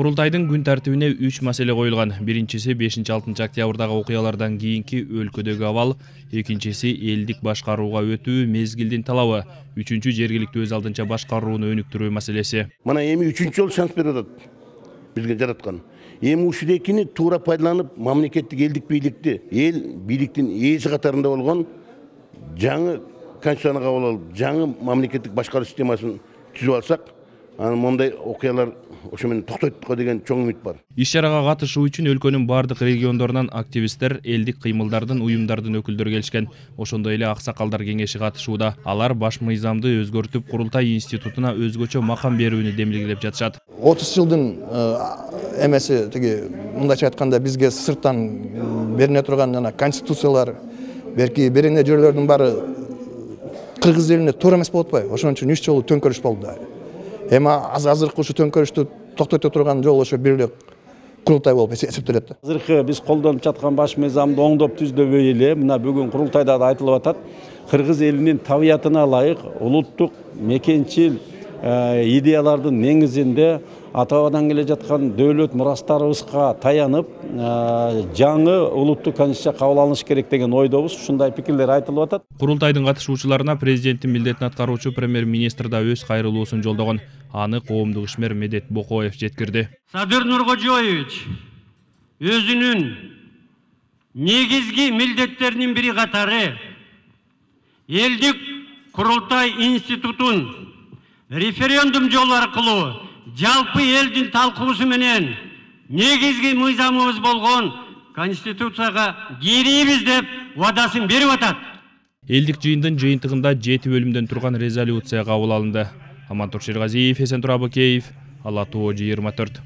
курултайдын күн тартибине үч маселе коюлган биринчиси бешинчи алтынчы октябрдагы окуялардан кийинки өлкөдөгү абал экинчиси элдик башкарууга өтүү мезгилдин талабы үчүнчү жергиликтүү өз алдынча башкарууну өнүктүрүү маселеси мына эми үчүнчү жолу шанс берип атат бизге жараткан эми ушул экини туура пайдаланып мамлекеттик элдик бийликти эл бийликтин ээси катарында болгон жаңы конституцияны кабыл алып жаңы мамлекеттик башкаруу системасын түзүп алсак анан мондай окуялар ошо менен токтойт го деген чоң үмүт бар. Иш чарага катышуу үчүн өлкөнүн баардык региондорунан активисттер элдик кыймылдардын уюмдардын өкүлдөрү келишкен. Ошондой эле аксакалдар кеңеши катышууда. Алар баш мыйзамды өзгөртүп курултай институтуна өзгөчө макам берүүнү демилгелеп жатышат. Отуз жылдын эмеси тиги мындайча айтканда бизге сырттан берине турган жана конституциялар берки берене жерлөрдүн баары кыргыз элине туура эмес болуп атпайбы ошон үчүн үч жолу төңкөрүш болду эми азыркы ушу төңкөрүштү токтото турган жол ошо бир эле курултай болуп эсептелет. Да азыркы биз колдонуп жаткан баш мыйзамды оңдоп түздөбөй эле. Мына бүгүн курултайда да айтылып атат. Кыргыз элинин табиятына ылайык улуттук мекенчил идеялардын негизинде ата бабадан келе жаткан дөөлөт мурастарыбызга таянып жаңы улуттук конституция кабыл алыныш керек деген ойдобуз. Ушундай пикирлер айтылып атат. Курултайдын катышуучуларына президенттин милдетин аткаруучу премьер министр да өз кайрылуусун жолдогон аны коомдук ишмер медет бокоев жеткирди. Садыр нуркожоевич өзүнүн негизги милдеттеринин бири катары элдик курултай институтун референдум жолу аркылуу жалпы элдин талкуусу менен негизги мыйзамыбыз болгон конституцияга кирийбиз деп убадасын берип атат. Элдик жыйындын жыйынтыгында жети бөлүмдөн турган резолюция кабыл алынды. Амантур шергазиев эсентур абыкеев ала тоо жыйырма төрт.